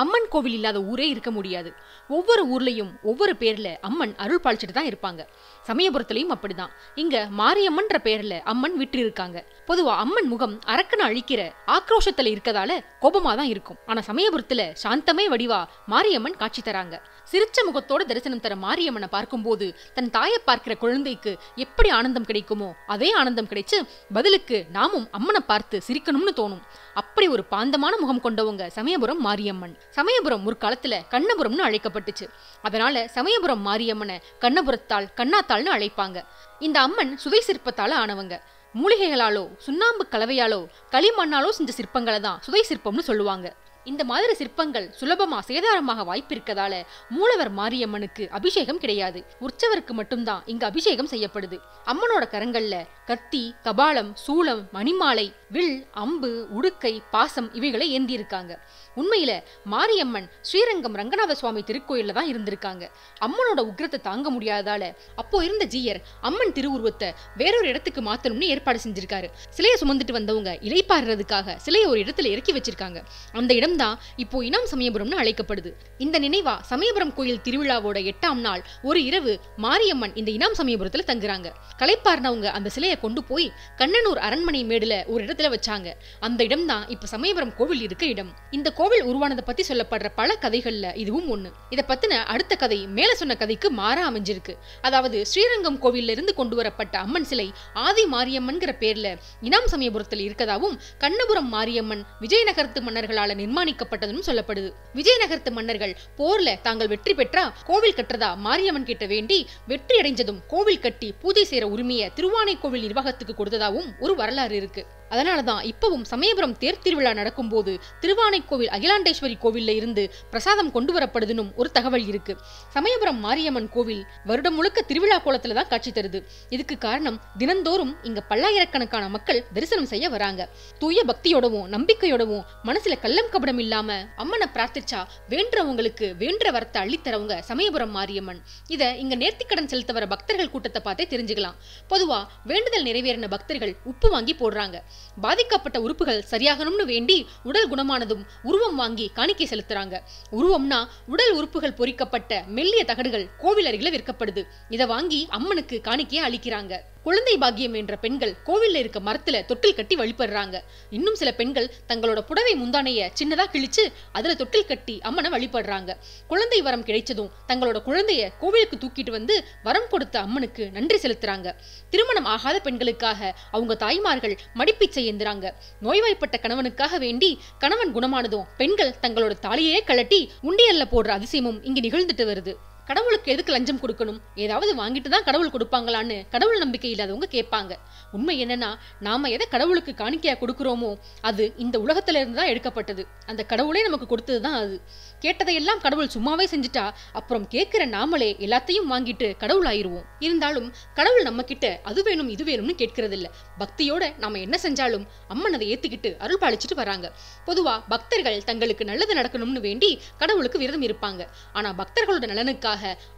அம்மன் கோவில் இல்லாத ஊரே இருக்க முடியாது. ஒவ்வொரு ஊர்லயும் ஒவ்வொரு பேர்ல அம்மன் அருள் பாலிச்சுட்டு தான் இருப்பாங்க. சமயபுரத்துலயும் அப்படிதான். இங்க மாரியம்மன்ற பேர்ல அம்மன் விட்டு இருக்காங்க பொதுவா அம்மன் முகம் அரக்கனை அழிக்கிற ஆக்ரோஷத்துல இருக்கதால கோபமா தான் இருக்கும். ஆனா சமயபுரத்துல சாந்தமே வடிவா மாரியம்மன் காட்சி தராங்க. சிரிச்ச முகத்தோட தரிசனம் தர மாரியம்மனை பார்க்கும்போது தன் தாயை பார்க்கிற குழந்தைக்கு எப்படி ஆனந்தம் கிடைக்குமோ அதே ஆனந்தம் கிடைச்சு பதிலுக்கு நாமும் அம்மனை பார்த்து சிரிக்கணும்னு தோணும். அப்படி ஒரு பாந்தமான முகம் கொண்டவங்க சமயபுரம் மாரியம்மன். சமயபுரம் முற்காலத்துல கண்ணபுரம்னு அழைக்கப்பட்டுச்சு. அதனால சமயபுரம் மாரியம்மனை கண்ணபுரத்தால் கண்ணாத்தாள்னு அழைப்பாங்க. இந்த அம்மன் சுதை சிற்பத்தால ஆனவங்க. மூலிகைகளாலோ சுண்ணாம்பு கலவையாலோ களிமண்ணாலோ செஞ்ச சிற்பங்களை தான் சுதை சிற்பம்னு சொல்லுவாங்க. இந்த மாதிரி சிற்பங்கள் சுலபமா சேதாரமாக வாய்ப்பு இருக்கதால மூலவர் மாரியம்மனுக்கு அபிஷேகம் கிடையாது. உற்சவருக்கு மட்டும்தான் இங்க அபிஷேகம் செய்யப்படுது. அம்மனோட கரங்கள்ல கத்தி கபாலம் சூளம் மணிமாலை வில் அம்பு உடுக்கை பாசம் இவைகளை ஏந்தியிருக்காங்க. உண்மையில மாரியம்மன் ஸ்ரீரங்கம் ரங்கநாத சுவாமி திருக்கோயில்ல தான் இருந்திருக்காங்க. அம்மனோட உக்ரத்தை தாங்க முடியாததால அப்போ இருந்த ஜீயர் அம்மன் திருவுருவத்தை வேறொரு இடத்துக்கு மாத்தணும்னு ஏற்பாடு செஞ்சிருக்காரு. சிலையை சுமந்துட்டு வந்தவங்க இலைப்பாடுறதுக்காக சிலையை ஒரு இடத்துல இறக்கி வச்சிருக்காங்க. அந்த இடம்தான் இப்போ இனம் சமயபுரம்னு அழைக்கப்படுது. இந்த நினைவா சமயபுரம் கோயில் திருவிழாவோட எட்டாம் நாள் ஒரு இரவு மாரியம்மன் இந்த இனாம் சமயபுரத்துல தங்குறாங்க. களைப்பார்னவங்க அந்த சிலையை கொண்டு போய் கண்ணனூர் அரண்மனை மேடுல ஒரு இடத்துல வச்சாங்க. அந்த இடம்தான் இப்ப சமயபுரம் கோவில் இருக்க இடம். இந்த கோவில் உருவானதை பத்தி சொல்லப்படுற பல கதைகள்ல இதுவும் ஒண்ணு. இத பத்தின அடுத்த கதை மேல சொன்ன கதைக்கு மாறா அமைஞ்சிருக்கு. அதாவது ஸ்ரீரங்கம் கோவில்ல இருந்து கொண்டு வரப்பட்ட அம்மன் சிலை ஆதி மாரியம்மன்கிற பேர்ல இனாம் சமயபுரத்தில் இருக்கதாவும் கண்ணபுரம் மாரியம்மன் விஜயநகரத்து மன்னர்களால நிர்மாணிக்கப்பட்டதுன்னு சொல்லப்படுது. விஜயநகரத்து மன்னர்கள் போர்ல தாங்கள் வெற்றி பெற்றா கோவில் கட்டுறதா மாரியம்மன் கிட்ட வேண்டி வெற்றி அடைஞ்சதும் கோவில் கட்டி பூஜை செய்யற உரிமையை திருவானை கோவில் நிர்வாகத்துக்கு கொடுத்ததாகவும் ஒரு வரலாறு இருக்கு. அதனாலதான் இப்பவும் சமயபுரம் தேர் திருவிழா நடக்கும்போது திருவானைக்கோவில் அகிலாண்டேஸ்வரி கோவில்ல இருந்து பிரசாதம் கொண்டு வரப்படுதுன்னு ஒரு தகவல் இருக்கு. சமயபுரம் மாரியம்மன் கோவில் வருடம் முழுக்க திருவிழா கோலத்துல தான் காட்சி தருது. இதுக்கு காரணம் தினந்தோறும் இங்க பல்லாயிரக்கணக்கான மக்கள் தரிசனம் செய்ய வராங்க. தூய பக்தியோடவும் நம்பிக்கையோடவும் மனசுல கள்ளம் கபடம் இல்லாம அம்மனை பிரார்த்திச்சா வேண்டவங்களுக்கு வேண்ட வரத்தை அள்ளித்தரவங்க சமயபுரம் மாரியம்மன். இதை இங்க நேர்த்திக்கடன் செலுத்த வர பக்தர்கள் கூட்டத்தை பார்த்தே தெரிஞ்சுக்கலாம். பொதுவா வேண்டுதல் நிறைவேறின பக்தர்கள் உப்பு வாங்கி போடுறாங்க. பாதிக்கப்பட்ட உறுப்புகள் சரியாகணும்னு வேண்டி உடல் குணமானதும் உருவம் வாங்கி காணிக்கை செலுத்துறாங்க. உருவம்னா உடல் உறுப்புகள் பொறிக்கப்பட்ட மெல்லிய தகடுகள் கோவில் அருகில விற்கப்படுது. இதை வாங்கி அம்மனுக்கு காணிக்கையை அளிக்கிறாங்க. குழந்தை பாக்கியம் என்ற பெண்கள் கோவில்ல இருக்க மரத்துல தொட்டில் கட்டி வழிபடுறாங்க. இன்னும் சில பெண்கள் தங்களோட புடவை முந்தானைய சின்னதா கிழிச்சு அதுல தொட்டில் கட்டி அம்மனை வழிபடுறாங்க. குழந்தை வரம் கிடைச்சதும் தங்களோட குழந்தைய கோவிலுக்கு தூக்கிட்டு வந்து வரம் கொடுத்த அம்மனுக்கு நன்றி செலுத்துறாங்க. திருமணம் ஆகாத பெண்களுக்காக அவங்க தாய்மார்கள் மடிப்பிச்சை எந்திராங்க நோய்வாய்ப்பட்ட கணவனுக்காக வேண்டி கணவன் குணமானதும் பெண்கள் தங்களோட தாலியே கழட்டி உண்டியல்ல போடுற அதிசயமும் இங்கு நிகழ்ந்துட்டு வருது. கடவுளுக்கு எதுக்கு லஞ்சம் கொடுக்கணும்? ஏதாவது வாங்கிட்டு தான் கடவுள் கொடுப்பாங்களான்னு கடவுள் நம்பிக்கை இல்லாதவங்க கேட்பாங்க. உண்மை என்னன்னா நாம எதை கடவுளுக்கு காணிக்கையா கொடுக்கிறோமோ அது இந்த உலகத்துல இருந்து தான் எடுக்கப்பட்டது. அந்த கடவுளே நமக்கு கொடுத்தது தான் அது. கேட்டதையெல்லாம் கடவுள் சும்மாவே செஞ்சுட்டா அப்புறம் கேட்கிற நாமளே எல்லாத்தையும் வாங்கிட்டு கடவுள் ஆயிருவோம் இருந்தாலும் கடவுள் நம்ம கிட்ட அது வேணும் இது வேணும்னு கேட்கறது இல்ல பக்தியோட நாம என்ன செஞ்சாலும் அம்மன் அதை ஏத்துக்கிட்டு அருள் பாலிச்சிட்டு வராங்க. பொதுவா பக்தர்கள் தங்களுக்கு நல்லது நடக்கணும்னு வேண்டி கடவுளுக்கு விரதம் இருப்பாங்க. ஆனா பக்தர்களோட நலனுக்காக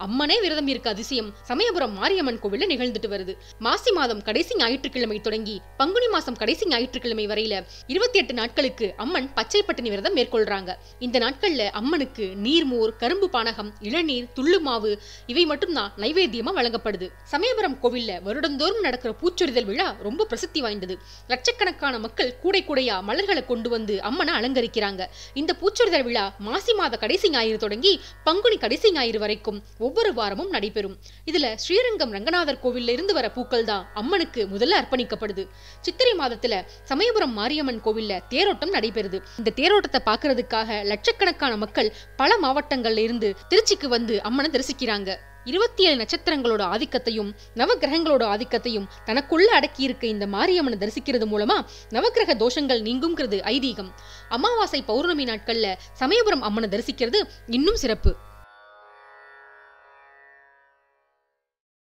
அம்மனே விரதம் இருக்க அதிசயம் சமயபுரம் மாரியம்மன் கோவில்ல நிகழ்ந்துட்டு வருது. மாசி மாதம் கடைசி ஞாயிற்றுக்கிழமை தொடங்கி பங்குனி மாசம் கடைசி ஞாயிற்றுக்கிழமை வரையில இருபத்தி எட்டு நாட்களுக்கு அம்மன் பச்சை பட்டினி விரதம் மேற்கொள்றாங்க. இந்த நாட்கள்ல அம்மனுக்கு நீர்மோர் கரும்பு பானகம் இளநீர் துள்ளு மாவு இவை மட்டும்தான் நைவேத்தியமா வழங்கப்படுது. சமயபுரம் கோவில்ல வருடந்தோறும் நடக்கிற பூச்சொரிதல் விழா ரொம்ப பிரசித்தி வாய்ந்தது. லட்சக்கணக்கான மக்கள் கூடை கூடையா மலர்களை கொண்டு வந்து அம்மனை அலங்கரிக்கிறாங்க. இந்த பூச்சொரிதல் விழா மாசி மாத கடைசி ஞாயிறு தொடங்கி பங்குனி கடைசி ஞாயிறு வரைக்கும் வரைக்கும் ஒவ்வொரு வாரமும் நடைபெறும். இதுல ஸ்ரீரங்கம் ரங்கநாதர் கோவில்ல இருந்து வர பூக்கள் தான் அம்மனுக்கு முதல்ல அர்ப்பணிக்கப்படுது. சித்திரை மாதத்துல சமயபுரம் மாரியம்மன் கோவில்ல தேரோட்டம் நடைபெறுது. இந்த தேரோட்டத்தை பாக்குறதுக்காக லட்சக்கணக்கான மக்கள் பல மாவட்டங்கள்ல இருந்து திருச்சிக்கு வந்து அம்மனை தரிசிக்கிறாங்க. இருபத்தி ஏழு நட்சத்திரங்களோட ஆதிக்கத்தையும் நவகிரகங்களோட ஆதிக்கத்தையும் தனக்குள்ள அடக்கி இருக்க இந்த மாரியம்மனை தரிசிக்கிறது மூலமா நவகிரக தோஷங்கள் நீங்குங்கிறது ஐதீகம். அமாவாசை பௌர்ணமி நாட்கள்ல சமயபுரம் அம்மனை தரிசிக்கிறது இன்னும் சிறப்பு.